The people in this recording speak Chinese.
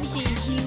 不许提